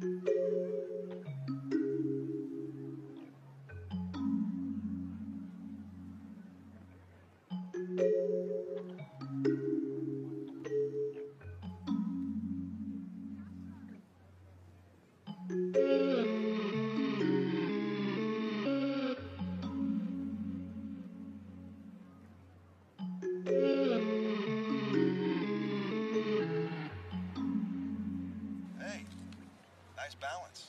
Hey, balance.